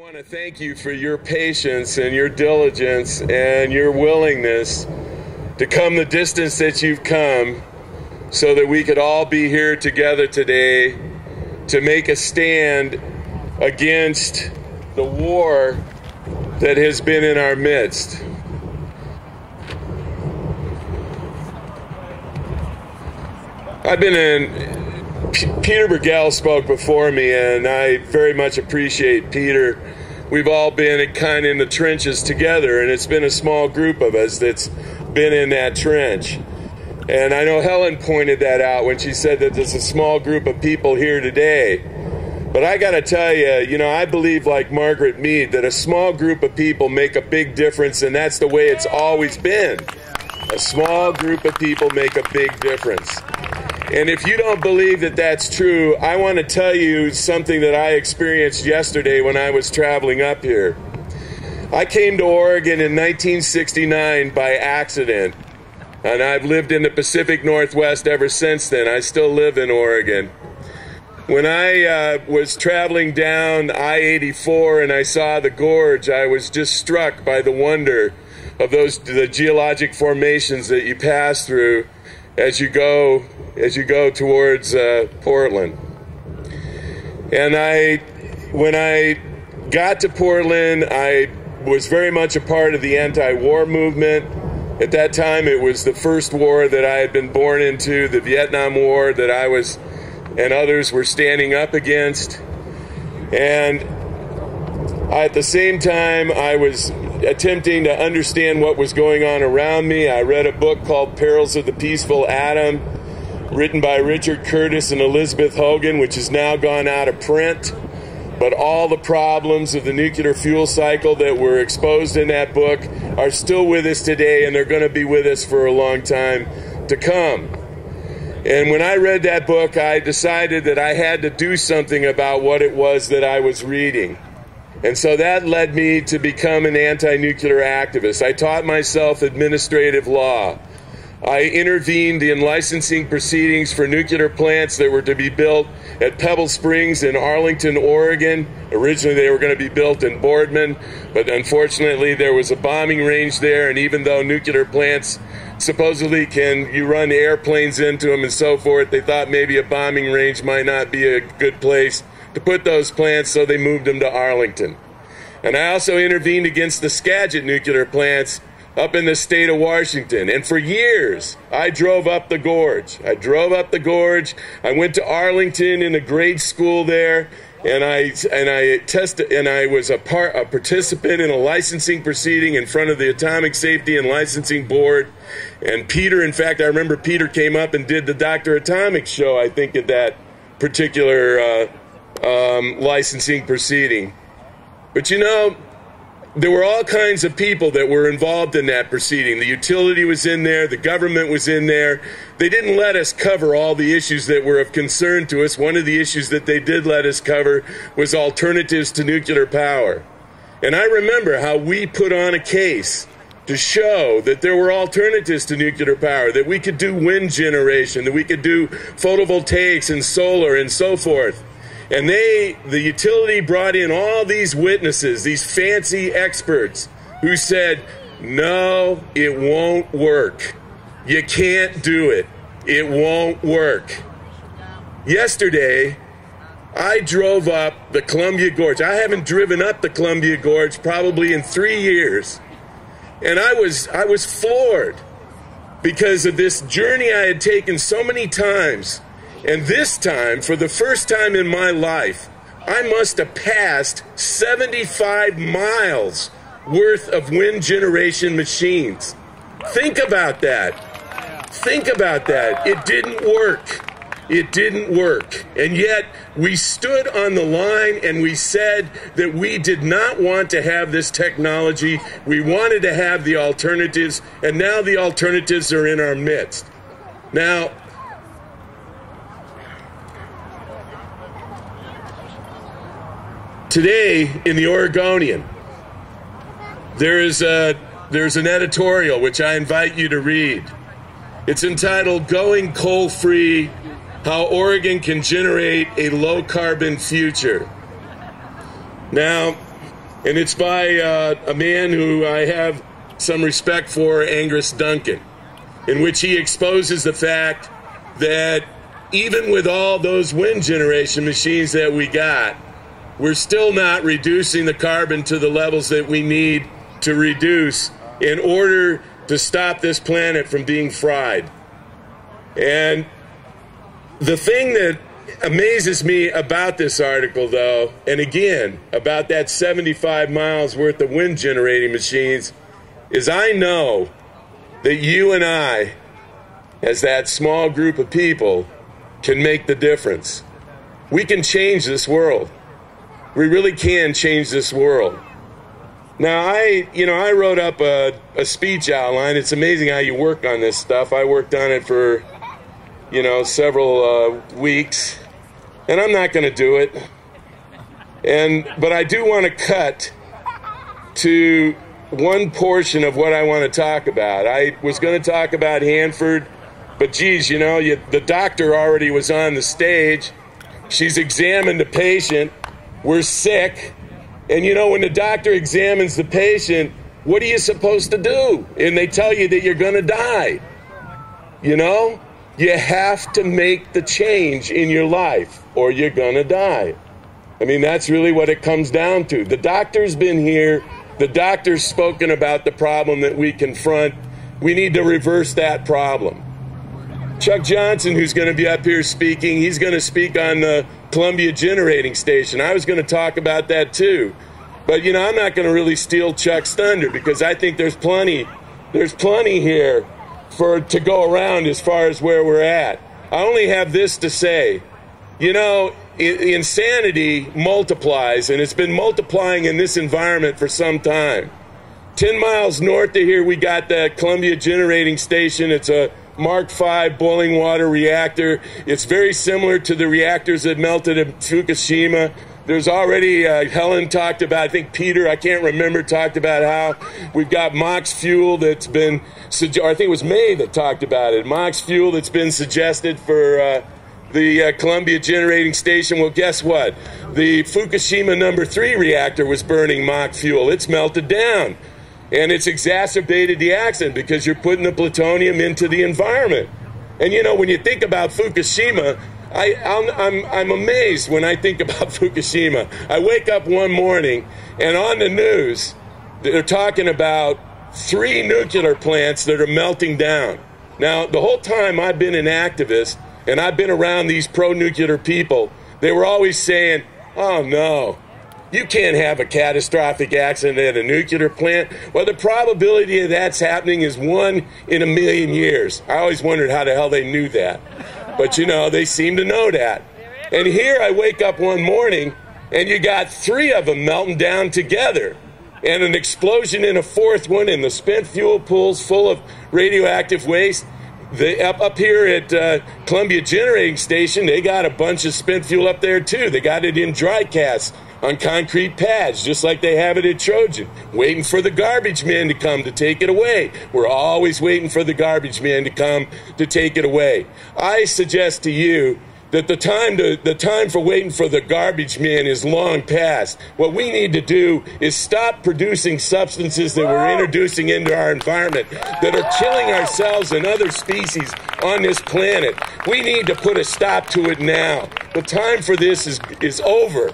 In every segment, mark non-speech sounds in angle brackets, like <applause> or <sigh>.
I want to thank you for your patience and your diligence and your willingness to come the distance that you've come so that we could all be here together today to make a stand against the war that has been in our midst. I've been in. P- Peter Bergel spoke before me, and I very much appreciate Peter. We've all been kind of in the trenches together, and it's been a small group of us that's been in that trench. And I know Helen pointed that out when she said that there's a small group of people here today. But I got to tell you, you know, I believe, like Margaret Mead, that a small group of people make a big difference, and that's the way it's always been. A small group of people make a big difference. And if you don't believe that that's true, I want to tell you something that I experienced yesterday when I was traveling up here. I came to Oregon in 1969 by accident, and I've lived in the Pacific Northwest ever since then. I still live in Oregon. When I uh, was traveling down I 84 and I saw the gorge, I was just struck by the wonder of those the geologic formations that you pass through as you go as you go towards uh, Portland. And I, when I got to Portland, I was very much a part of the anti-war movement. At that time, it was the first war that I had been born into, the Vietnam War that I was and others were standing up against. And at the same time, I was attempting to understand what was going on around me. I read a book called Perils of the Peaceful Atom, written by Richard Curtis and Elizabeth Hogan, which has now gone out of print. But all the problems of the nuclear fuel cycle that were exposed in that book are still with us today, and they're going to be with us for a long time to come. And when I read that book, I decided that I had to do something about what it was that I was reading. And so that led me to become an anti nuclear activist. I taught myself administrative law. I intervened in licensing proceedings for nuclear plants that were to be built at Pebble Springs in Arlington, Oregon. Originally, they were going to be built in Boardman, but unfortunately, there was a bombing range there. And even though nuclear plants supposedly can you run airplanes into them and so forth, they thought maybe a bombing range might not be a good place to put those plants, so they moved them to Arlington. And I also intervened against the Skagit nuclear plants up in the state of Washington. And for years, I drove up the gorge. I drove up the gorge. I went to Arlington in a grade school there. And I and I tested and I was a part a participant in a licensing proceeding in front of the Atomic Safety and Licensing Board. And Peter, in fact, I remember Peter came up and did the Dr. Atomic show. I think at that particular uh, um, licensing proceeding. But you know, there were all kinds of people that were involved in that proceeding. The utility was in there, the government was in there. They didn't let us cover all the issues that were of concern to us. One of the issues that they did let us cover was alternatives to nuclear power. And I remember how we put on a case to show that there were alternatives to nuclear power, that we could do wind generation, that we could do photovoltaics and solar and so forth. And they, the utility brought in all these witnesses, these fancy experts who said, no, it won't work. You can't do it. It won't work. Yesterday, I drove up the Columbia Gorge. I haven't driven up the Columbia Gorge probably in three years. And I was, I was floored because of this journey I had taken so many times and this time, for the first time in my life, I must have passed 75 miles worth of wind generation machines. Think about that. Think about that. It didn't work. It didn't work. And yet, we stood on the line and we said that we did not want to have this technology. We wanted to have the alternatives, and now the alternatives are in our midst. Now, Today in the Oregonian, there is a there's an editorial which I invite you to read. It's entitled Going Coal Free How Oregon Can Generate a Low Carbon Future. Now, and it's by uh, a man who I have some respect for, Angus Duncan, in which he exposes the fact that even with all those wind generation machines that we got, we're still not reducing the carbon to the levels that we need to reduce in order to stop this planet from being fried. And the thing that amazes me about this article, though, and again, about that 75 miles worth of wind generating machines, is I know that you and I, as that small group of people, can make the difference. We can change this world. We really can change this world. Now, I, you know, I wrote up a, a speech outline. It's amazing how you work on this stuff. I worked on it for, you know, several uh, weeks, and I'm not going to do it. And but I do want to cut to one portion of what I want to talk about. I was going to talk about Hanford, but geez, you know, you, the doctor already was on the stage. She's examined the patient. We're sick. And you know, when the doctor examines the patient, what are you supposed to do? And they tell you that you're going to die. You know, you have to make the change in your life or you're going to die. I mean, that's really what it comes down to. The doctor's been here, the doctor's spoken about the problem that we confront. We need to reverse that problem. Chuck Johnson, who's going to be up here speaking, he's going to speak on the Columbia Generating Station. I was going to talk about that too. But you know, I'm not going to really steal Chuck's thunder because I think there's plenty there's plenty here for to go around as far as where we're at. I only have this to say. You know, insanity multiplies and it's been multiplying in this environment for some time. 10 miles north of here we got the Columbia Generating Station. It's a Mark V boiling water reactor. It's very similar to the reactors that melted in Fukushima. There's already, uh, Helen talked about, I think Peter, I can't remember, talked about how we've got MOX fuel that's been, or I think it was May that talked about it, MOX fuel that's been suggested for uh, the uh, Columbia Generating Station. Well, guess what? The Fukushima number three reactor was burning MOX fuel. It's melted down. And it's exacerbated the accident because you're putting the plutonium into the environment. And you know, when you think about Fukushima, I, I'm, I'm amazed when I think about <laughs> Fukushima. I wake up one morning and on the news, they're talking about three nuclear plants that are melting down. Now, the whole time I've been an activist and I've been around these pro nuclear people, they were always saying, oh no, you can't have a catastrophic accident at a nuclear plant. Well, the probability of that's happening is one in a million years. I always wondered how the hell they knew that. But you know, they seem to know that. And here I wake up one morning and you got three of them melting down together. And an explosion in a fourth one, and the spent fuel pools full of radioactive waste. The, up, up here at uh, Columbia Generating Station, they got a bunch of spent fuel up there too. They got it in dry casks on concrete pads, just like they have it at Trojan, waiting for the garbage man to come to take it away. We're always waiting for the garbage man to come to take it away. I suggest to you that the time to the time for waiting for the garbage man is long past. What we need to do is stop producing substances that we're introducing into our environment that are killing ourselves and other species on this planet. We need to put a stop to it now. The time for this is is over.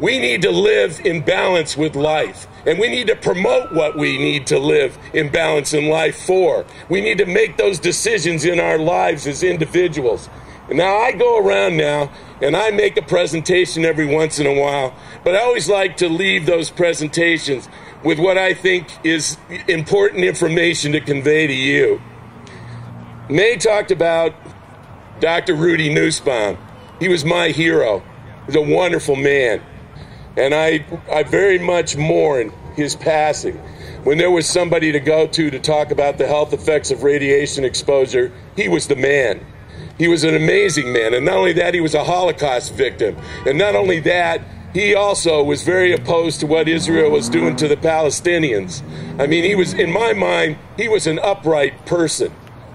We need to live in balance with life. And we need to promote what we need to live in balance in life for. We need to make those decisions in our lives as individuals. Now I go around now and I make a presentation every once in a while, but I always like to leave those presentations with what I think is important information to convey to you. May talked about Dr. Rudy Nussbaum. He was my hero. He's a wonderful man. And I, I very much mourn his passing. When there was somebody to go to to talk about the health effects of radiation exposure, he was the man. He was an amazing man. And not only that, he was a Holocaust victim. And not only that, he also was very opposed to what Israel was doing to the Palestinians. I mean, he was, in my mind, he was an upright person.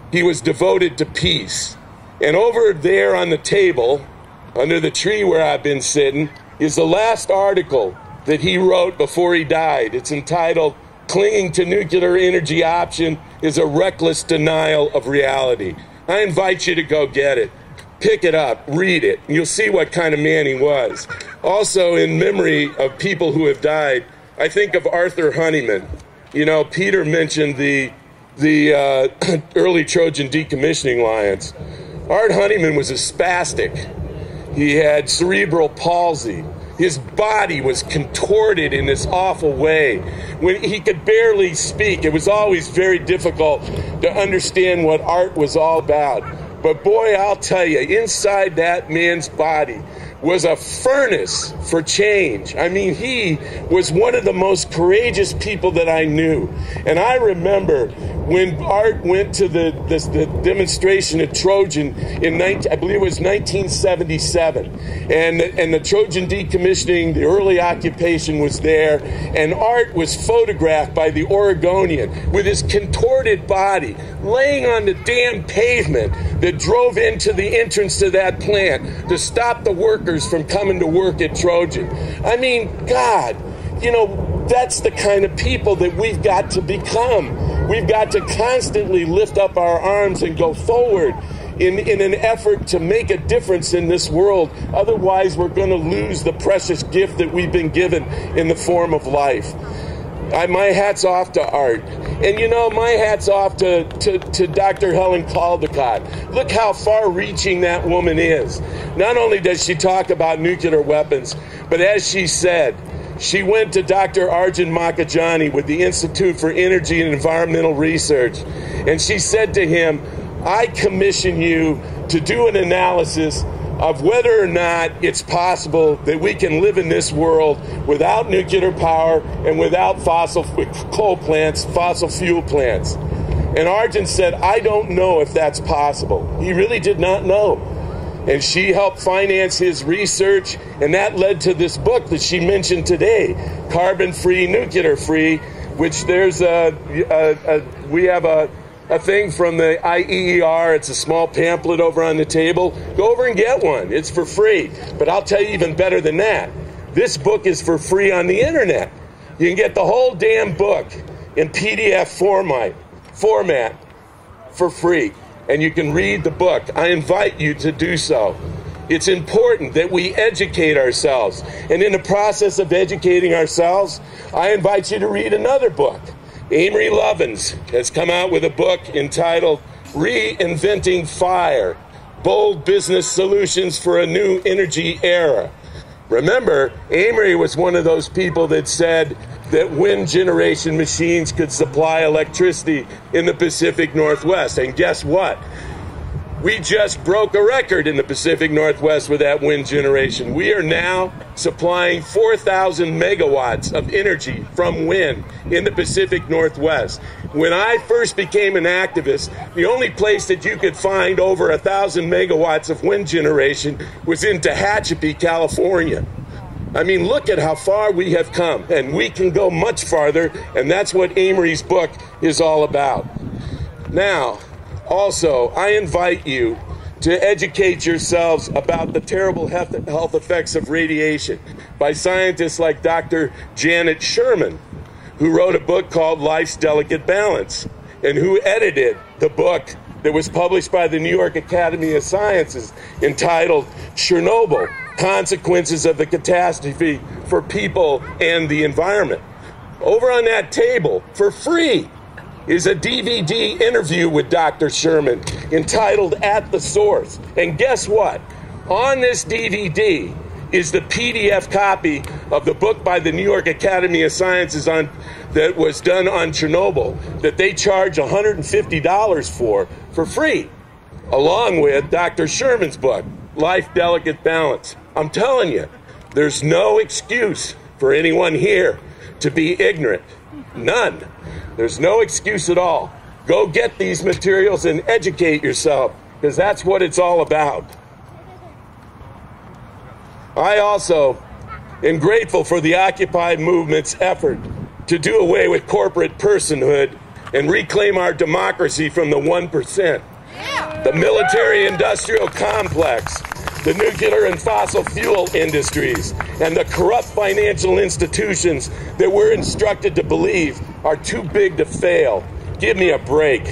He was devoted to peace. And over there on the table, under the tree where I've been sitting, is the last article that he wrote before he died. It's entitled Clinging to Nuclear Energy Option is a Reckless Denial of Reality. I invite you to go get it. Pick it up, read it, and you'll see what kind of man he was. Also, in memory of people who have died, I think of Arthur Honeyman. You know, Peter mentioned the the uh, <clears throat> early Trojan decommissioning Alliance. Art Honeyman was a spastic. He had cerebral palsy. His body was contorted in this awful way. When he could barely speak, it was always very difficult to understand what art was all about. But boy, I'll tell you, inside that man's body was a furnace for change. I mean, he was one of the most courageous people that I knew. And I remember when Art went to the, the, the demonstration at Trojan in 19, I believe it was 1977, and, and the Trojan decommissioning, the early occupation was there, and Art was photographed by the Oregonian with his contorted body laying on the damn pavement that drove into the entrance to that plant to stop the workers from coming to work at Trojan. I mean, God, you know, that's the kind of people that we've got to become. We've got to constantly lift up our arms and go forward in, in an effort to make a difference in this world. Otherwise, we're going to lose the precious gift that we've been given in the form of life. I, my hat's off to Art. And you know, my hat's off to, to, to Dr. Helen Caldicott. Look how far reaching that woman is. Not only does she talk about nuclear weapons, but as she said, she went to Dr. Arjun Makhijani with the Institute for Energy and Environmental Research, and she said to him, I commission you to do an analysis of whether or not it's possible that we can live in this world without nuclear power and without fossil coal plants, fossil fuel plants. And Arjun said, I don't know if that's possible. He really did not know. And she helped finance his research, and that led to this book that she mentioned today, Carbon Free, Nuclear Free, which there's a, a, a we have a a thing from the IEER. It's a small pamphlet over on the table. Go over and get one. It's for free. But I'll tell you even better than that. This book is for free on the internet. You can get the whole damn book in PDF format, format for free. And you can read the book. I invite you to do so. It's important that we educate ourselves. And in the process of educating ourselves, I invite you to read another book. Amory Lovins has come out with a book entitled Reinventing Fire Bold Business Solutions for a New Energy Era. Remember, Amory was one of those people that said that wind generation machines could supply electricity in the Pacific Northwest. And guess what? We just broke a record in the Pacific Northwest with that wind generation. We are now supplying 4,000 megawatts of energy from wind in the Pacific Northwest. When I first became an activist, the only place that you could find over a thousand megawatts of wind generation was in Tehachapi, California. I mean, look at how far we have come, and we can go much farther, and that's what Amory's book is all about. Now, also, I invite you to educate yourselves about the terrible health effects of radiation by scientists like Dr. Janet Sherman, who wrote a book called Life's Delicate Balance and who edited the book that was published by the New York Academy of Sciences entitled Chernobyl Consequences of the Catastrophe for People and the Environment. Over on that table, for free, is a DVD interview with Dr. Sherman entitled At the Source. And guess what? On this DVD is the PDF copy of the book by the New York Academy of Sciences on that was done on Chernobyl that they charge $150 for for free, along with Dr. Sherman's book, Life Delicate Balance. I'm telling you, there's no excuse for anyone here to be ignorant. None. There's no excuse at all. Go get these materials and educate yourself because that's what it's all about. I also am grateful for the Occupy movement's effort to do away with corporate personhood and reclaim our democracy from the 1%. Yeah. The military industrial complex, the nuclear and fossil fuel industries, and the corrupt financial institutions that we're instructed to believe are too big to fail. Give me a break.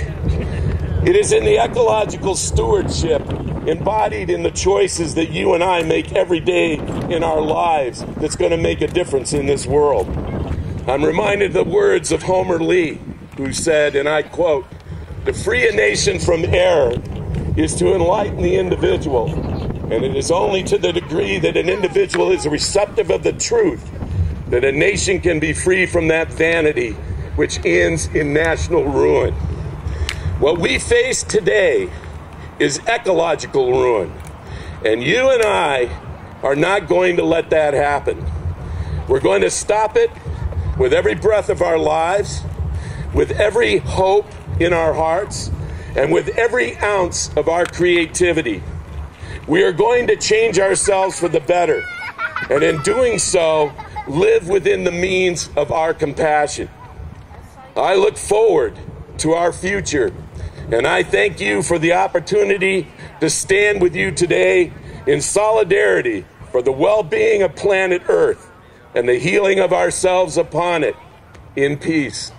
It is in the ecological stewardship embodied in the choices that you and I make every day in our lives that's going to make a difference in this world. I'm reminded of the words of Homer Lea, who said, and I quote, To free a nation from error is to enlighten the individual, and it is only to the degree that an individual is receptive of the truth that a nation can be free from that vanity which ends in national ruin. What we face today is ecological ruin. And you and I are not going to let that happen. We're going to stop it with every breath of our lives, with every hope in our hearts, and with every ounce of our creativity. We are going to change ourselves for the better. And in doing so, live within the means of our compassion. I look forward to our future and I thank you for the opportunity to stand with you today in solidarity for the well being of planet Earth and the healing of ourselves upon it in peace.